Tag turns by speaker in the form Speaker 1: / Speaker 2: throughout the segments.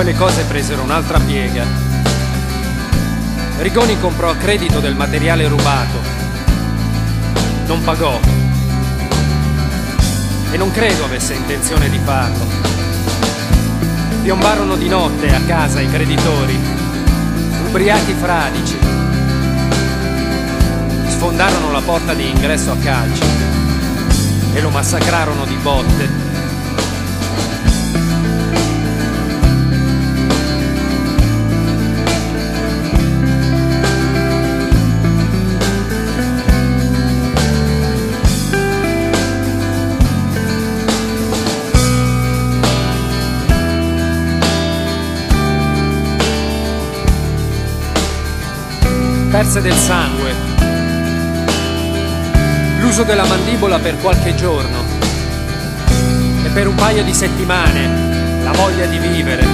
Speaker 1: Poi le cose presero un'altra piega. Rigoni comprò a credito del materiale rubato. Non pagò. E non credo avesse intenzione di farlo. Piombarono di notte a casa i creditori, ubriachi fradici. Sfondarono la porta di ingresso a calci e lo massacrarono di botte. Perse del sangue, l'uso della mandibola per qualche giorno e per un paio di settimane la voglia di vivere.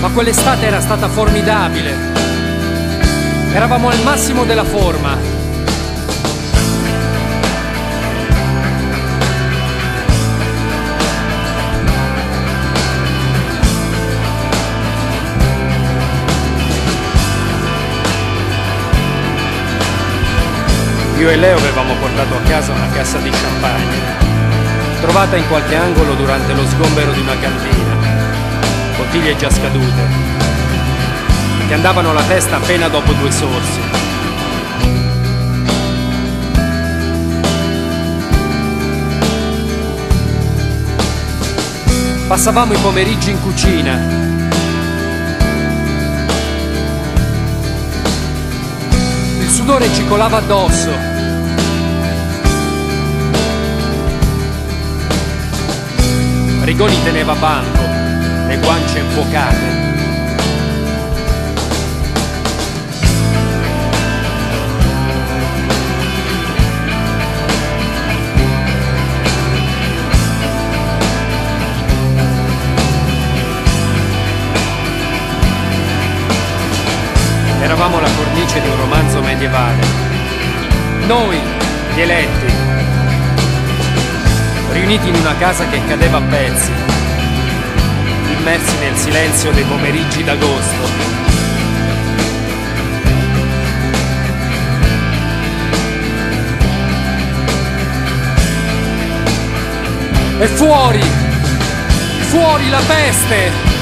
Speaker 1: Ma quell'estate era stata formidabile. Eravamo al massimo della forma Io e Leo avevamo portato a casa una cassa di champagne, trovata in qualche angolo durante lo sgombero di una cantina, bottiglie già scadute, che andavano alla testa appena dopo due sorsi. Passavamo i pomeriggi in cucina. Il sudore ci colava addosso Rigoni teneva banco, le guance infuocate. Eravamo la cornice di un romanzo medievale. Noi, gli eletti, riuniti in una casa che cadeva a pezzi, immersi nel silenzio dei pomeriggi d'agosto. E fuori! Fuori la peste!